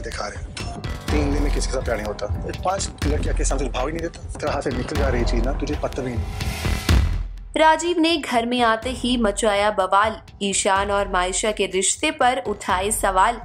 दिखा रहे तीन दिन में किसी प्यार नहीं होता? पाँच लड़कियाँ के सामने भाव ही नहीं देता। से निकल जा रही चीज़ ना, तुझे पता भी नहीं। राजीव ने घर में आते ही मचाया बवाल। ईशान और मायशा के रिश्ते पर उठाए सवाल।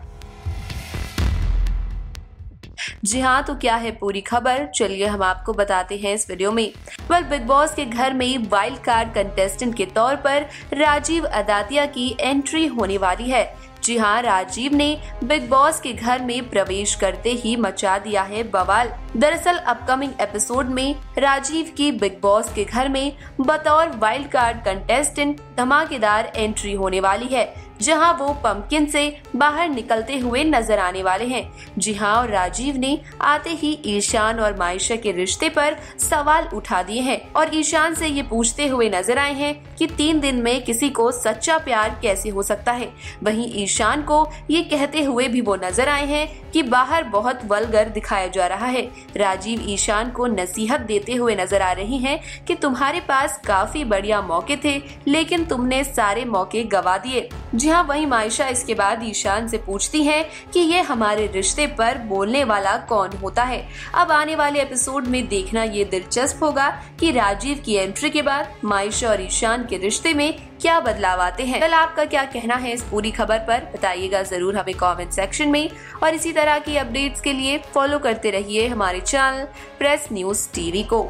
जी हाँ तो क्या है पूरी खबर? चलिए हम आपको बताते हैं इस वीडियो में। वेल बिग बॉस के घर में वाइल्ड कार्ड कंटेस्टेंट के तौर पर राजीव अदातिया की एंट्री होने वाली है। जी हाँ राजीव ने बिग बॉस के घर में प्रवेश करते ही मचा दिया है बवाल। दरअसल अपकमिंग एपिसोड में राजीव की बिग बॉस के घर में बतौर वाइल्ड कार्ड कंटेस्टेंट धमाकेदार एंट्री होने वाली है। जहाँ वो पंपकिन से बाहर निकलते हुए नज़र आने वाले हैं। जी हाँ और राजीव ने आते ही ईशान और मायशा के रिश्ते पर सवाल उठा दिए हैं और ईशान से ये पूछते हुए नज़र आए हैं कि तीन दिन में किसी को सच्चा प्यार कैसे हो सकता है। वहीं ईशान को ये कहते हुए भी वो नज़र आए हैं कि बाहर बहुत वलगर दिखाया जा रहा है। राजीव ईशान को नसीहत देते हुए नज़र आ रही हैं कि तुम्हारे पास काफ़ी बढ़िया मौके थे, लेकिन तुमने सारे मौके गवा दिए। जी हाँ वही मायशा इसके बाद ईशान से पूछती है कि ये हमारे रिश्ते पर बोलने वाला कौन होता है अब आने वाले एपिसोड में देखना ये दिलचस्प होगा कि राजीव की एंट्री के बाद मायशा और ईशान के रिश्ते में क्या बदलाव आते हैं कल आपका क्या कहना है इस पूरी खबर पर बताइएगा ज़रूर हमें कमेंट सेक्शन में और इसी तरह की अपडेट्स के लिए फॉलो करते रहिए हमारे चैनल प्रेस न्यूज़ टीवी को